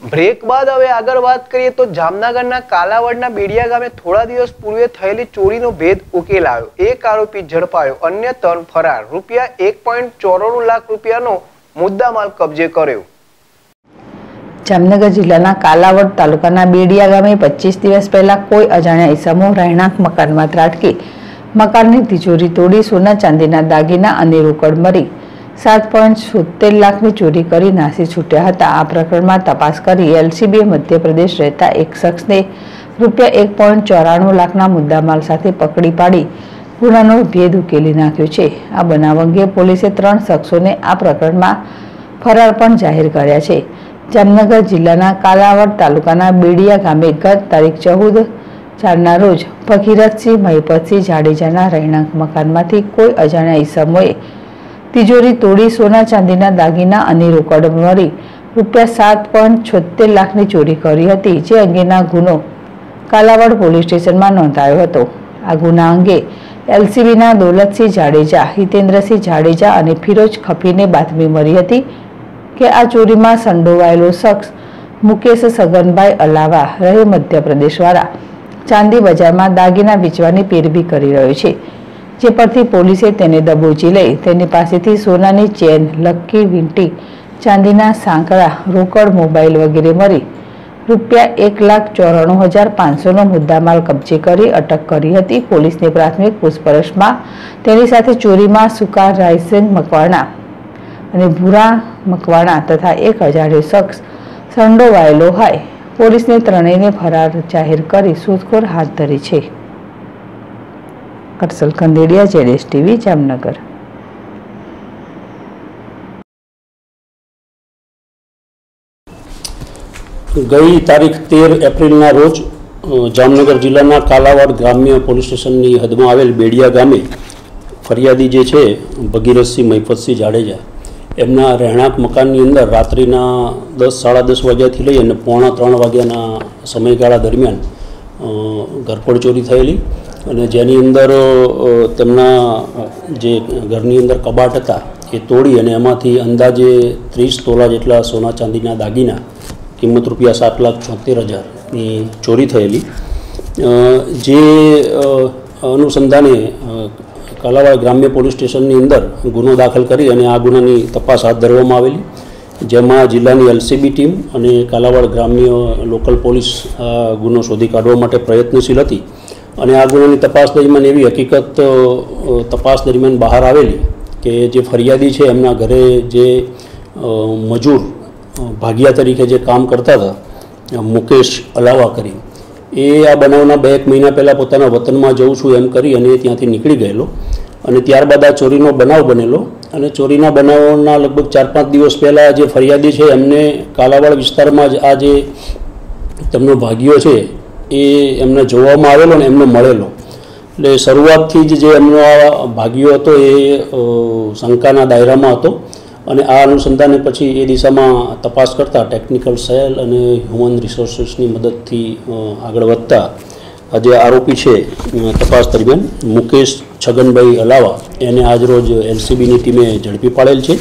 Break બાદ હવે આગળ વાત કરીએ તો જામનગરના કાલાવડના બેડિયા ગામે થોડા દિવસ પૂર્વે થયેલી ચોરીનો ભેદ ઉકેલાયો. એક આરોપી ઝડપાયો, અન્ય ત્રણ ફરાર. રૂપિયા એક પોઈન્ટ ચોરાણું લાખ રૂપિયાનો મુદ્દામાલ કબજે કર્યો. જામનગર જિલ્લાના કાલાવડ તાલુકાના બેડિયા ગામે પચીસ દિવસ પહેલા કોઈ અજાણ્યા ઈસમો રહેણાંક મકાનમાં ત્રાટકી. મકાનની તિજોરી તોડી સોના ચાંદીના દાગીના અને રોકડ મરી સાત પોઈન્ટ છોતેર લાખની ચોરી કરી નાસી છૂટ્યા હતા. આ પ્રકરણમાં તપાસ કરી એલસીબીએ મધ્યપ્રદેશ રહેતા એક શખ્સને રૂપિયા એક પોઈન્ટ ચોરાણું લાખના મુદ્દામાલ સાથે પકડી પાડી ગુનાનો ભેદ ઉકેલી નાખ્યો છે. આ બનાવ અંગે પોલીસે ત્રણ શખ્સોને આ પ્રકરણમાં ફરાર પણ જાહેર કર્યા છે. જામનગર જિલ્લાના કાલાવડ તાલુકાના બેડિયા ગામે ગત તારીખ ચૌદ ચારના રોજ ભગીરથસિંહ મહિપતસિંહ જાડેજાના રહેણાંક મકાનમાંથી કોઈ અજાણ્યા ઈસમોએ તિજોરી તોડી સોના ચાંદીના દાગીના અને રોકડ મળી. રૂપિયા સાત પોઈન્ટ છોતેર લાખની ચોરી કરી હતી, જે અંગેના ગુનો કાલાવડ પોલીસ સ્ટેશનમાં નોંધાયો હતો. આ ગુના અંગે એલસીબીના દોલતસિંહ જાડેજા, હિતેન્દ્રસિંહ જાડેજા અને ફિરોજ ખફીને બાતમી મળી હતી કે આ ચોરીમાં સંડોવાયેલો શખ્સ મુકેશ સગનભાઈ અલાવા રહે મધ્યપ્રદેશવાળા. ચાંદી બજારમાં દાગીના વેચવાની પેરવી કરી રહ્યો છે. જે પરથી પોલીસે તેને દબોચી લઈ તેની પાસેથી સોનાની ચેન લક્કી વીંટી, ચાંદીના સાંકળા, રોકડ મોબાઈલ વગેરે મળી. રૂપિયા એક લાખ ચોરાણું હજાર પાંચસોનો મુદ્દામાલ કબજે કરી અટક કરી હતી પોલીસની પ્રાથમિક પૂછપરછમાં તેની સાથે ચોરીમાં સુકાર રાયસેન મકવાણા અને ભૂરા મકવાણા તથા એક અજાણ્યો શખ્સ સંડોવાયેલો હોય. પોલીસને ત્રણેયને ફરાર જાહેર કરી શોધખોળ હાથ ધરી છે. કરસલ કંદેડિયા જેડેશ ટીવી જામનગર. ગઈ તારીખ તેર એપ્રિલના રોજ જામનગર જિલ્લાના કાલાવાડ ગ્રામ્ય પોલીસ સ્ટેશનની હદમાં આવેલ બેડિયા ગામે ફરિયાદી જે છે ભગીરથસિંહ મહિપતસિંહ જાડેજા એમના રહેણાંક મકાનની અંદર રાત્રિના દસ સાડા દસ વાગ્યાથી લઈ અને પોણા ત્રણ વાગ્યાના સમયગાળા દરમિયાન અ, ઘરફોડ ચોરી થયેલી. અને જેની અંદર તેમના જે ઘરની અંદર કબાટ હતા, એ તોડી અને એમાંથી અંદાજે ત્રીસ તોલા જેટલા સોના ચાંદીના દાગીના, કિંમત રૂપિયા સાત લાખ છોતેર હજારની ચોરી થયેલી. જે અનુસંધાને કાલાવાડ ગ્રામ્ય પોલીસ સ્ટેશનની અંદર ગુનો દાખલ કરી અને આ ગુનાની તપાસ હાથ ધરવામાં આવેલી. જેમાં જિલ્લાની એલસીબી ટીમ અને કાલાવાડ ગ્રામ્ય લોકલ પોલીસ ગુનો શોધી કાઢવા માટે પ્રયત્નશીલ હતી. અને આ ગુનાની તપાસ દરમિયાન એવી હકીકત તપાસ દરમિયાન બહાર આવેલી કે જે ફરિયાદી છે, એમના ઘરે જે મજૂર ભાગિયા તરીકે જે કામ કરતા હતા મુકેશ અલાવા કરી, એ આ બનાવના બે એક મહિના પહેલાં પોતાના વતનમાં જઉં છું એમ કરી અને ત્યાંથી નીકળી ગયેલો. અને ત્યારબાદ આ ચોરીનો બનાવ બનેલો. અને ચોરીના બનાવના લગભગ ચાર પાંચ દિવસ પહેલાં જે ફરિયાદી છે, એમને કાલાવાડ વિસ્તારમાં જ આ જે તેમનો ભાગ્યો છે એ એમને જોવામાં આવેલો ને એમને મળેલો. એટલે શરૂઆતથી જ જે એમનો આ ભાગ્યો હતો એ શંકાના દાયરામાં હતો અને આ અનુસંધાને પછી એ દિશામાં તપાસ કરતા ટેકનિકલ સેલ અને હ્યુમન રિસોર્સિસની મદદથી આગળ વધતા જે આરોપી છે તપાસ દરમિયાન મુકેશ છગનભાઈ અલાવા એને આજરોજ એલસીબીની ટીમે ઝડપી પાડેલ છે.